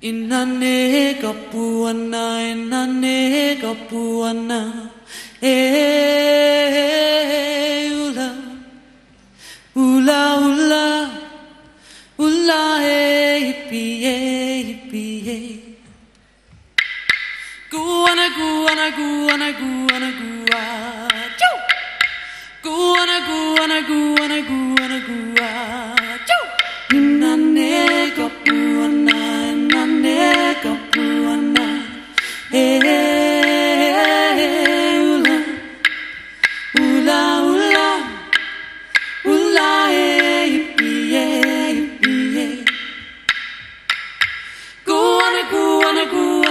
Inanay kapuana, inanay kapuana, eh ula, ula ula, ula eh hippie eh hippie eh. Guana guana guana guana. Guana guana guana guana gua,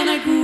eh hippie eh.